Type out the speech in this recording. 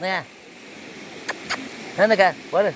nè. Thế này kìa bớt đi